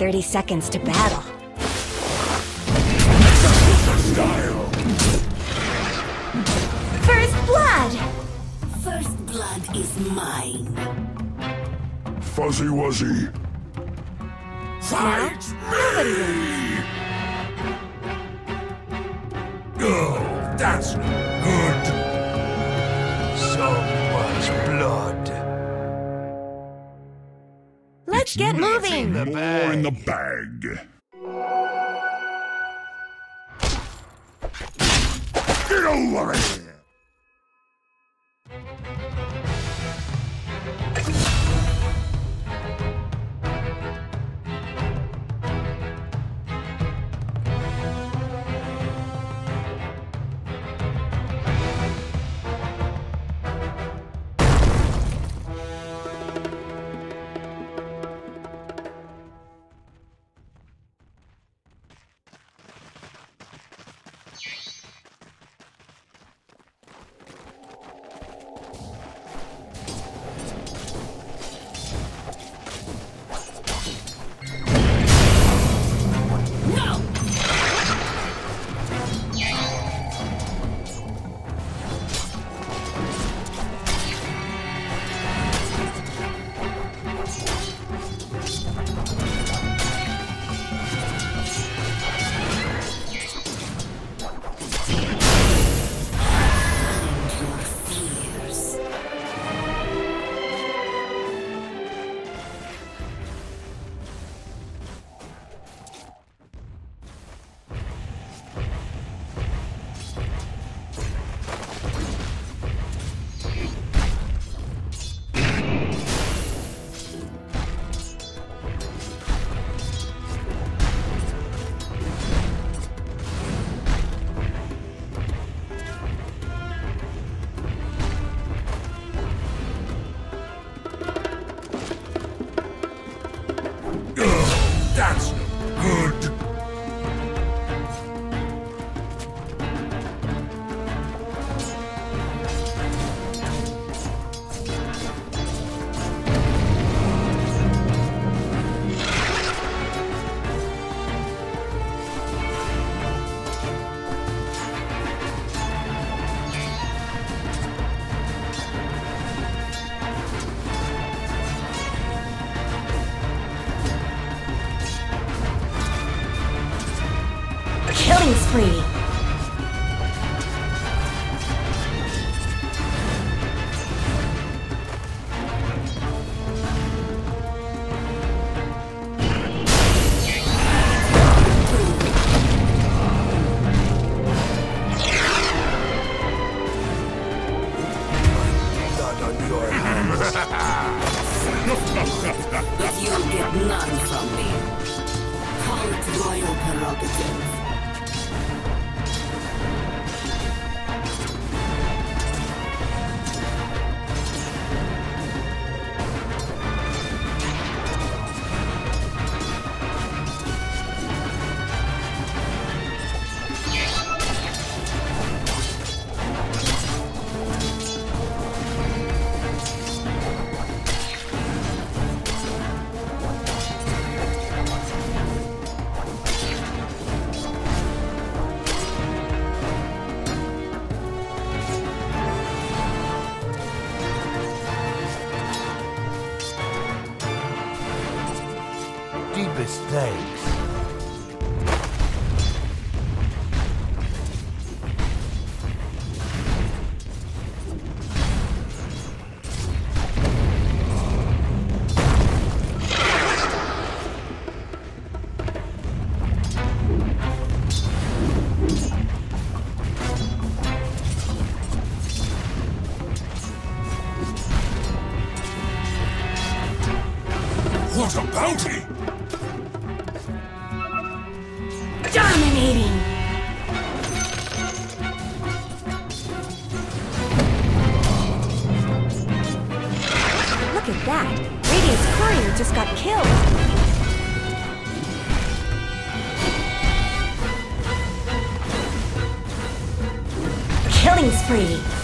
30 seconds to battle. First blood! First blood is mine. Fuzzy Wuzzy. Fight! me. the more bag. in the bag. Killing spree.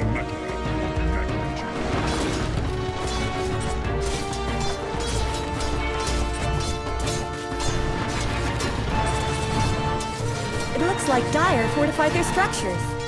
It looks like Dire fortified their structures.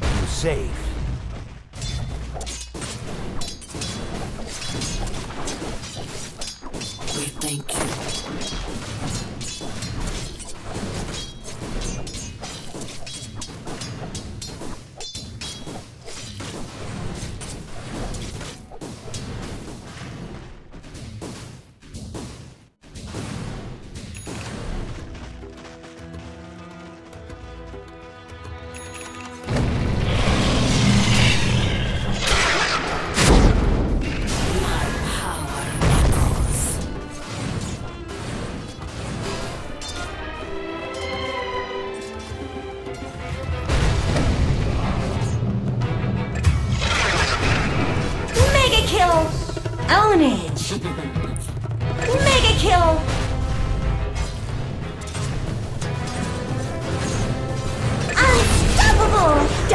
Keep you safe.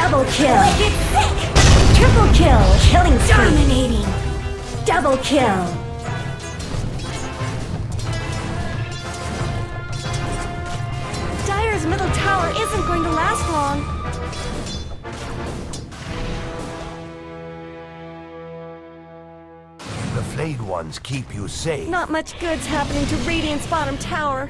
Double kill! Like it's sick! Triple kill! Killing spree! Dominating! Double kill! Dire's middle tower isn't going to last long. The flayed ones keep you safe. Not much good's happening to Radiant's bottom tower.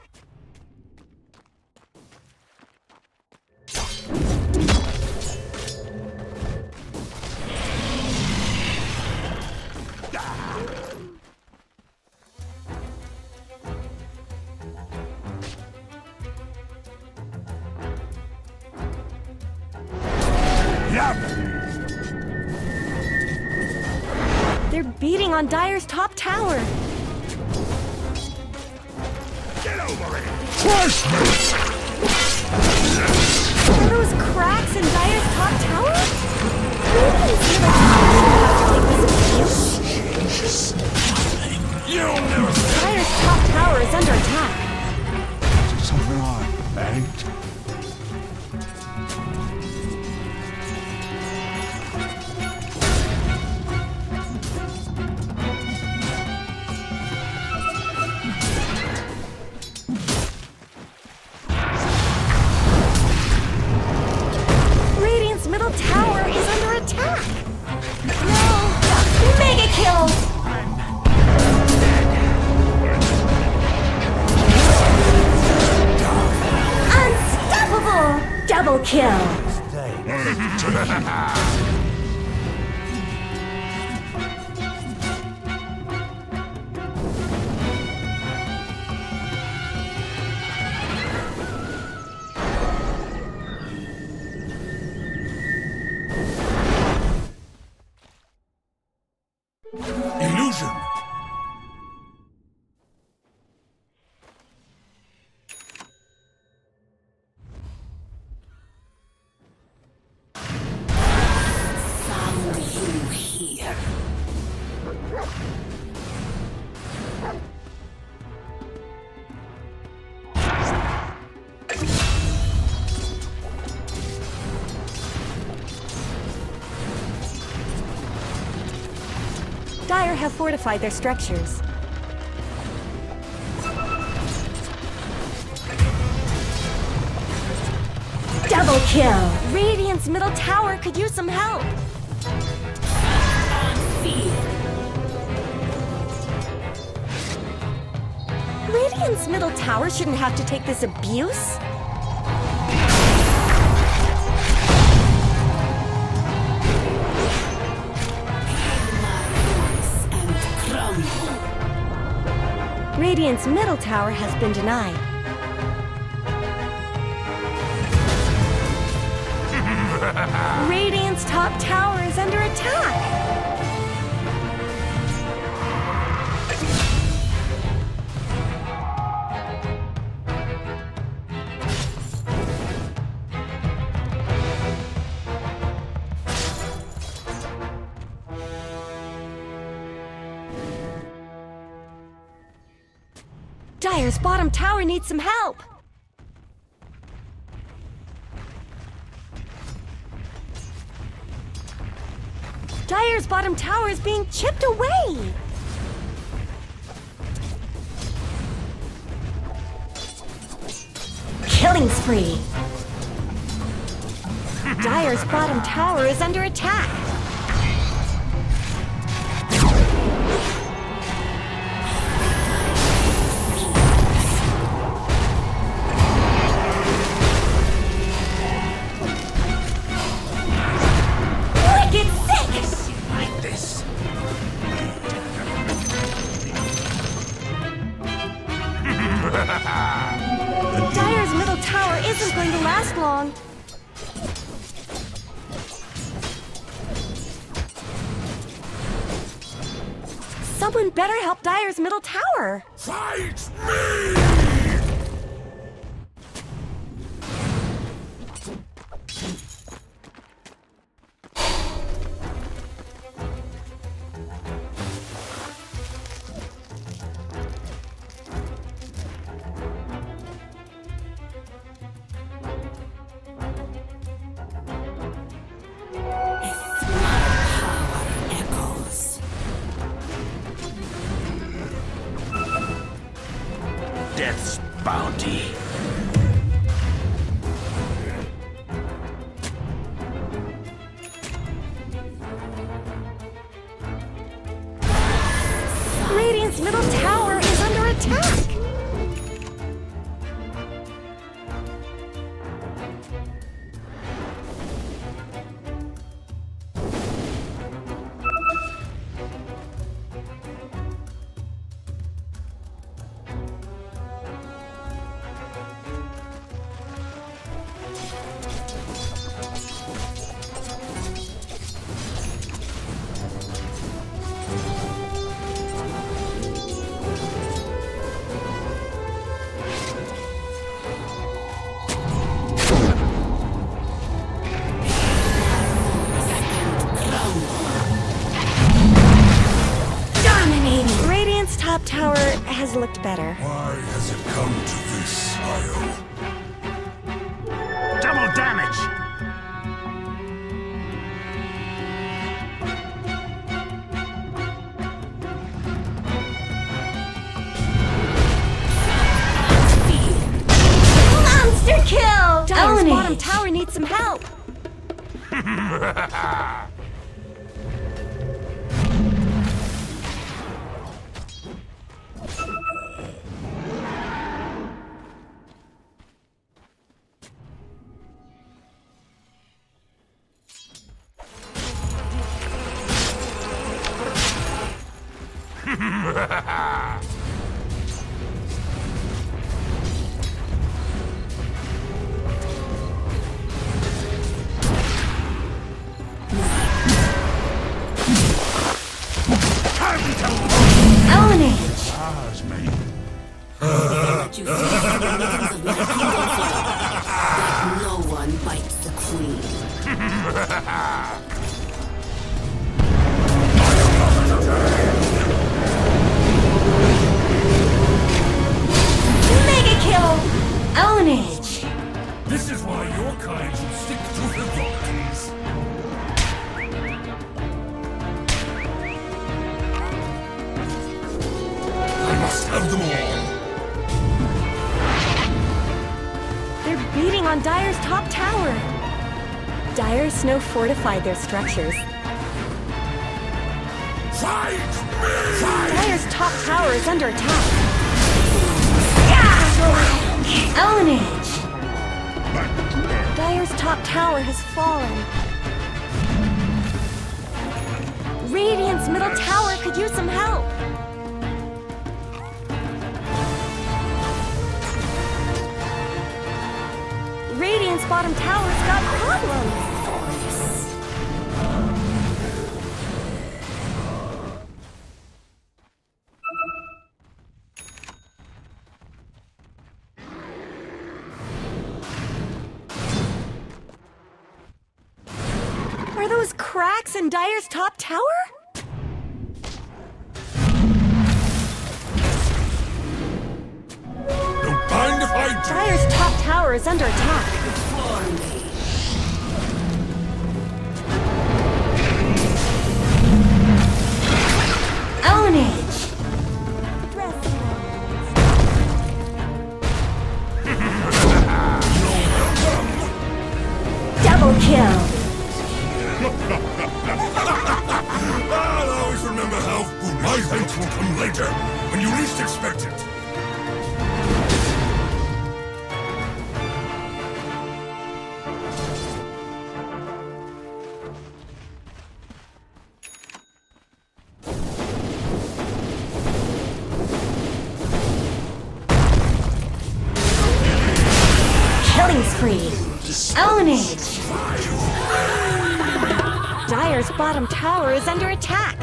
You here. Dire have fortified their structures. Double kill! Radiant's middle tower could use some help. Radiant's middle tower shouldn't have to take this abuse. My voice and crumble. Radiant's middle tower has been denied. Radiant's top tower is under attack. Dire's bottom tower needs some help. Dire's bottom tower is being chipped away. Killing spree. Dire's bottom tower is under attack. Middle tower. Fight me! Looked better. Why has it come to this, bites fortified their structures. Fight me! Dire's top tower is under attack. Back. Dire's top tower has fallen. Radiant's middle tower could use some help. Radiant's bottom tower's got problems. Are those cracks in Dire's top tower? Don't mind if I do. Dire's top tower is under attack. Ownage! Double kill! My thanks will come later, when you least expect it. Killing spree! Ownage! Dire's bottom tower is under attack.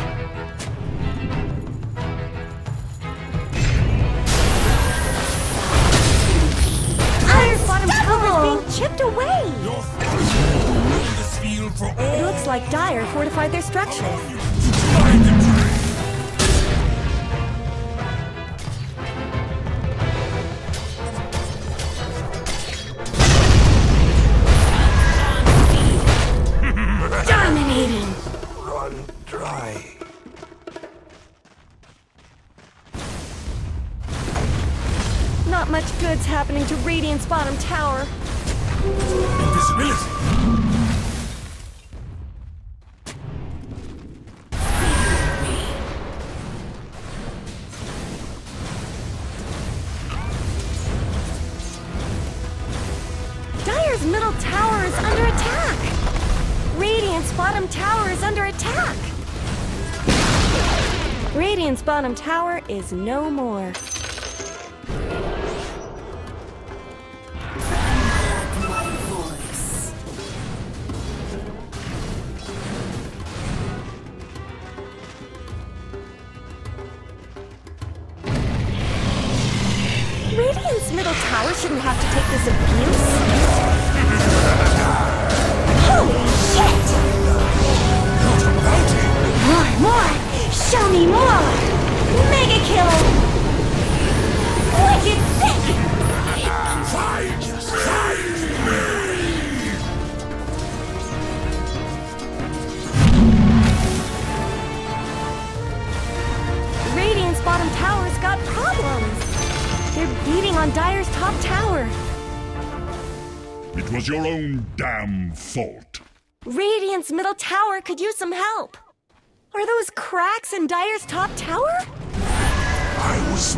Tower is being chipped away. This field for It looks like Dire fortified their structures. you to try victory. Dominating! Run dry. Not much good's happening to Radiant's bottom tower. Middle tower is under attack! Radiant's bottom tower is under attack! Radiant's bottom tower is no more. Radiant's middle tower shouldn't have to take this abuse. Holy shit! More, more! Show me more! Mega kill! Wicked sick! Fight! They're beating on Dire's top tower. It was your own damn fault. Radiant's middle tower could use some help. Are those cracks in Dire's top tower? I was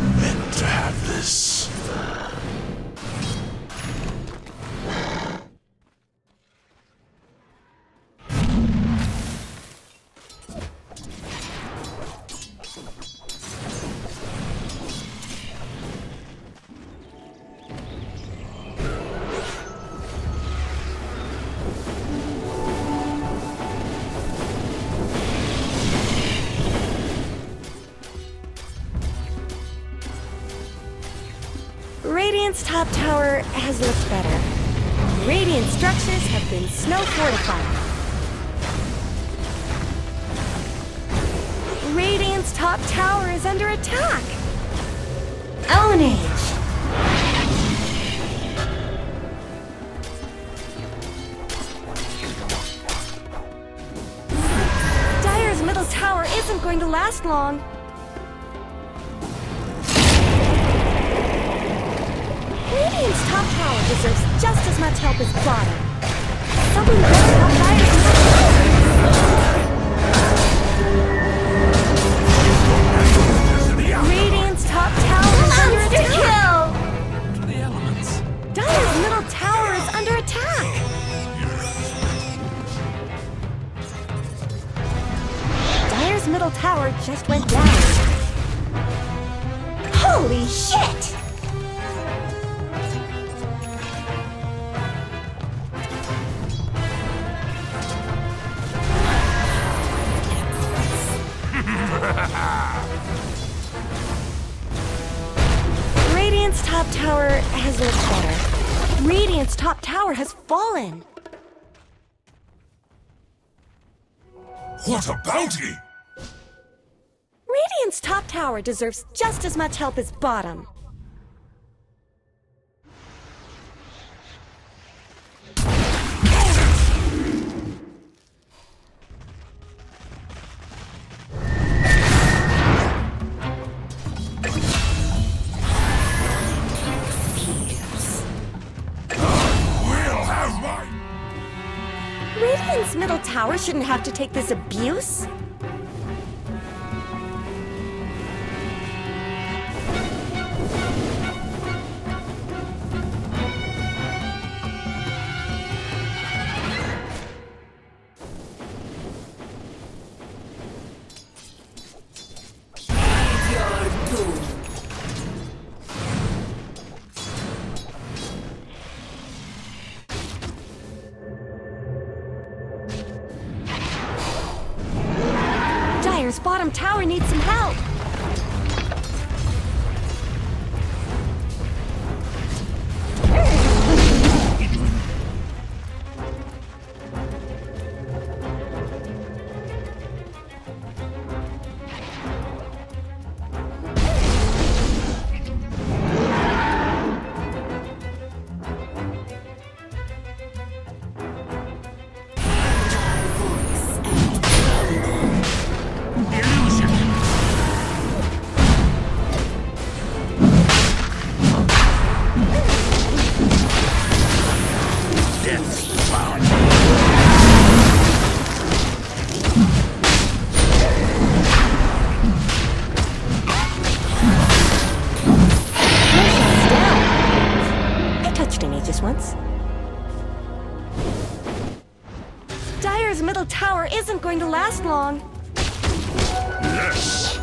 Radiant's top tower has looked better. Radiant structures have been snow fortified. Radiant's top tower is under attack. Ownage! Dire's middle tower isn't going to last long. Deserves just as much help as bottom. Someone better help Dire's middle. Radiant's top tower is under attack. To the elements. Dire's middle tower is under attack. Dire's middle tower just went down. Radiant's top tower has looked better. Radiant's top tower has fallen. What a bounty! Radiant's top tower deserves just as much help as bottom. Radiant's middle tower shouldn't have to take this abuse. Going to last long. Yes!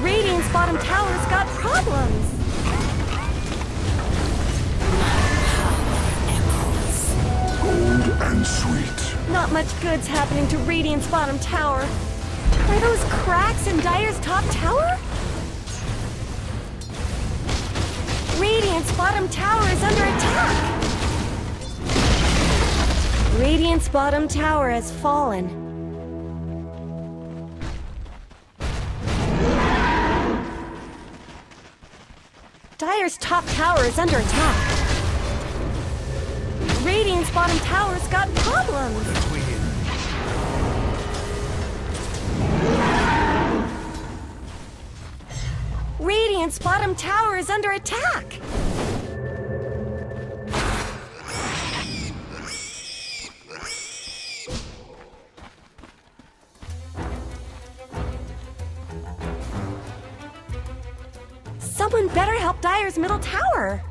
Radiant's bottom tower's got problems. And sweet. Not much good's happening to Radiant's bottom tower. Are those cracks in Dire's top tower? Radiant's bottom tower is under attack. Radiant's bottom tower has fallen. Dire's top tower is under attack. Radiant's bottom tower's got problems. Radiant's bottom tower is under attack. Someone better help Dire's middle tower.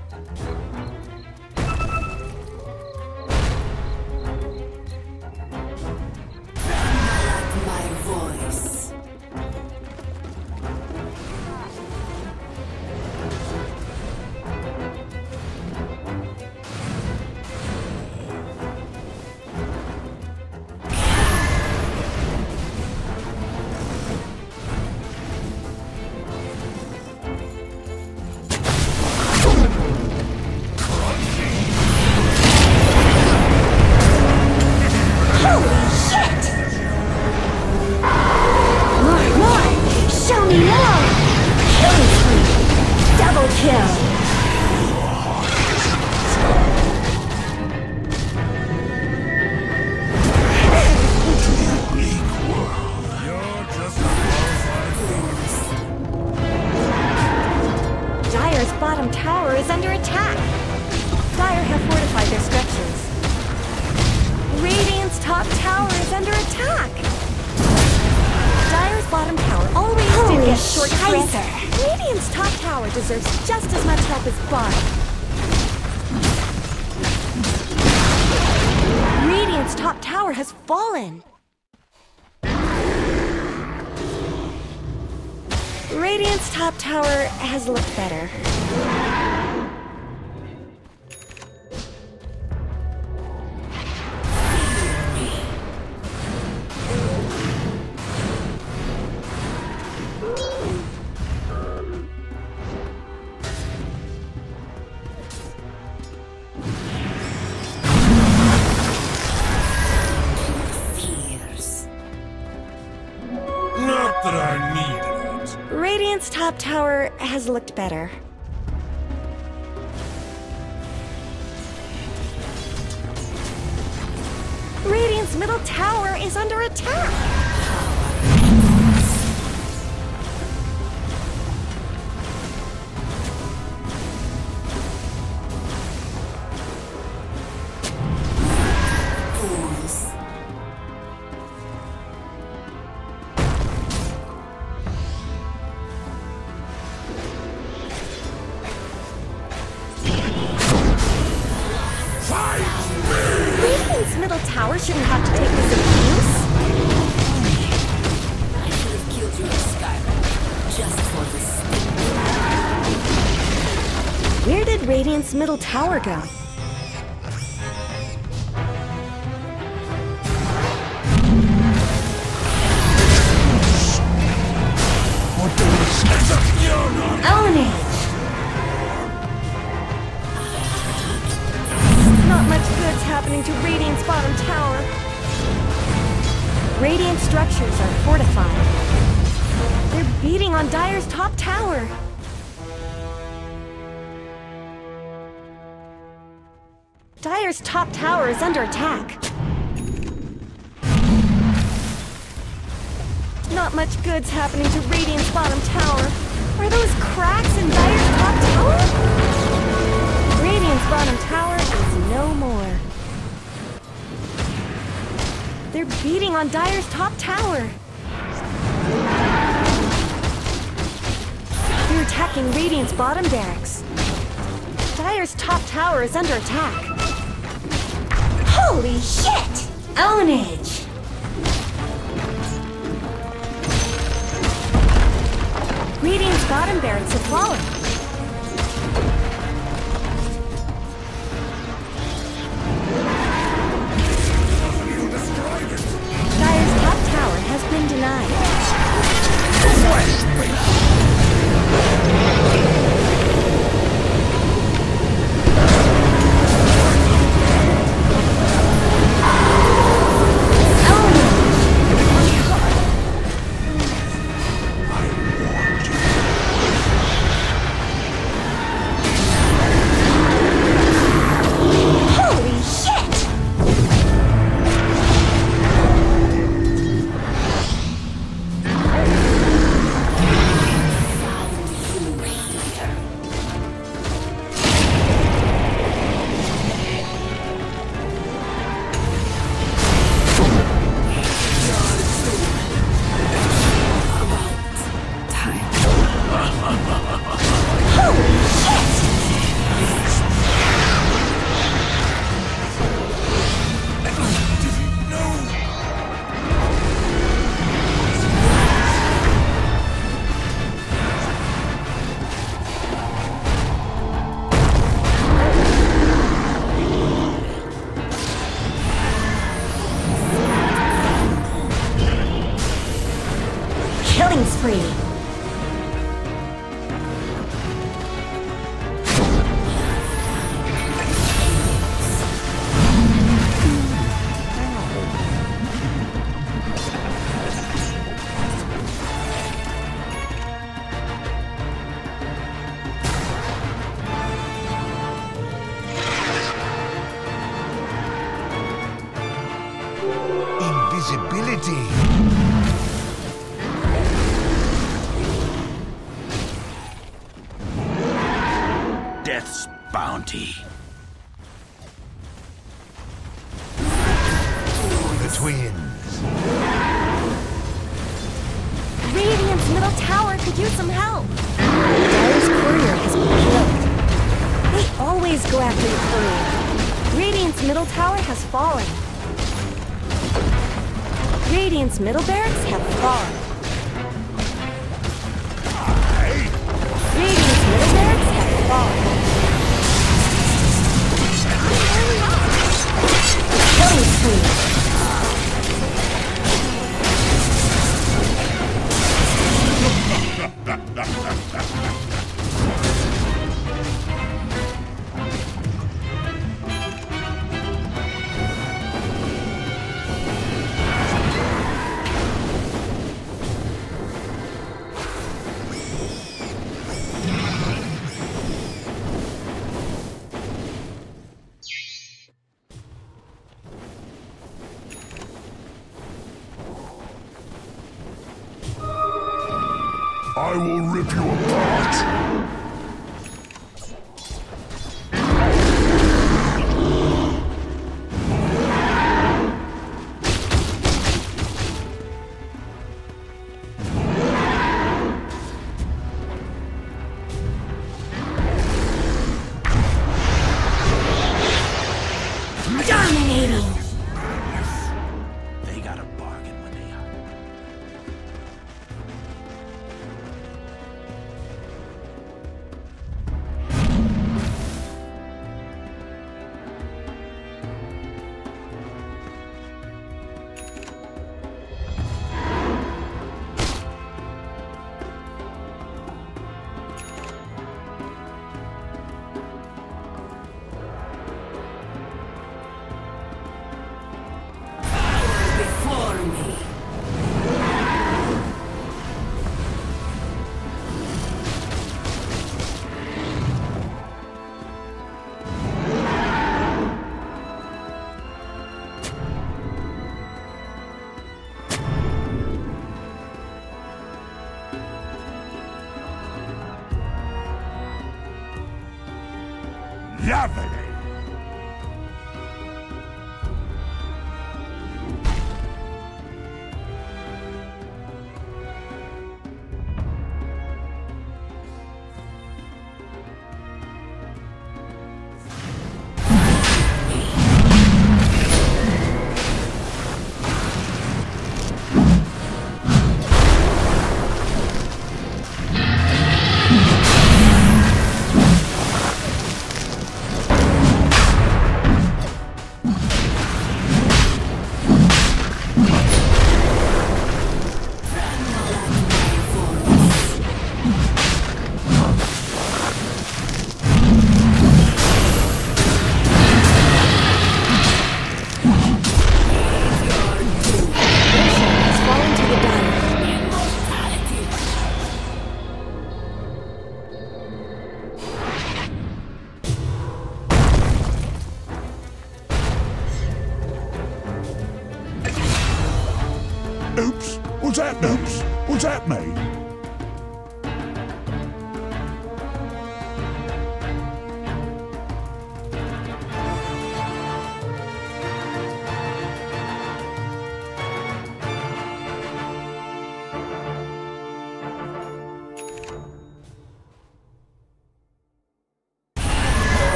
Radiant's top tower has looked better. Tower has looked better. Radiant's middle tower go? Not much good's happening to Radiant's bottom tower. Radiant structures are fortified. Top tower is under attack. Not much good's happening to Radiant's bottom tower. Are those cracks in Dire's top tower? Radiant's bottom tower is no more. They're beating on Dire's top tower. They're attacking Radiant's bottom barracks. Dire's top tower is under attack. Holy shit! Ownage! Radiant's bottom barracks have fallen. Radiant's middle barracks have fallen. Radiant's middle barracks have fallen. Killing spree. Dominating!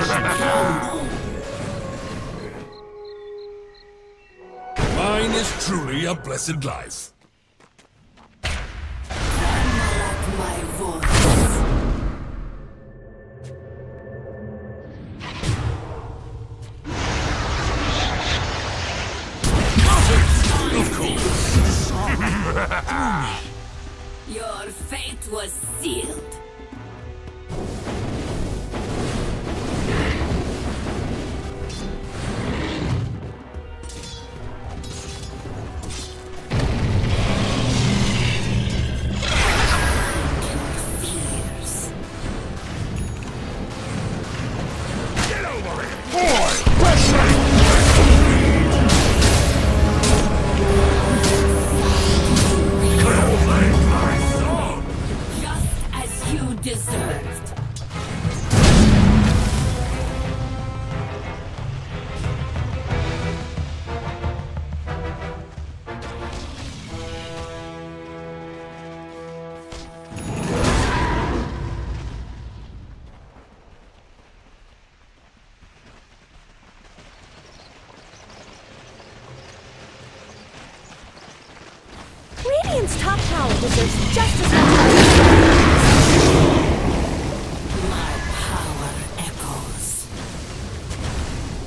Mine is truly a blessed life. Your fate was sealed. Tower deserves just as much. My power echoes.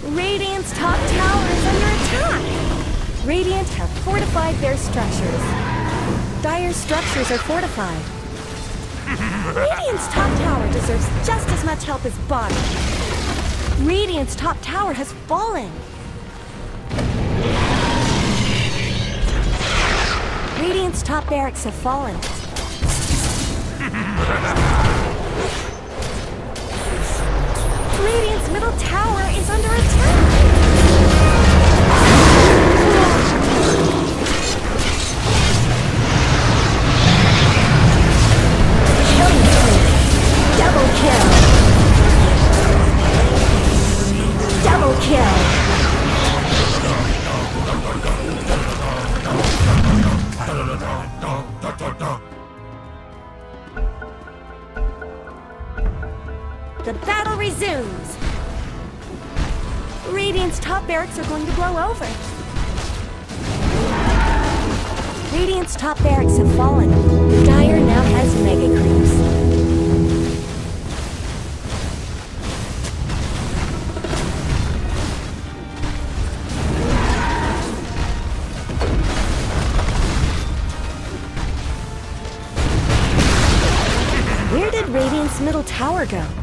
Radiant's top tower is under attack. Radiant have fortified their structures. Dire's structures are fortified. Radiant's top tower deserves just as much help as bottom. Radiant's top tower has fallen. Radiant's top barracks have fallen. Radiant's middle tower is under attack. The battle resumes. Radiant's top barracks are going to blow over. Radiant's top barracks have fallen. Dire now has mega creeps. Where did Radiant's middle tower go?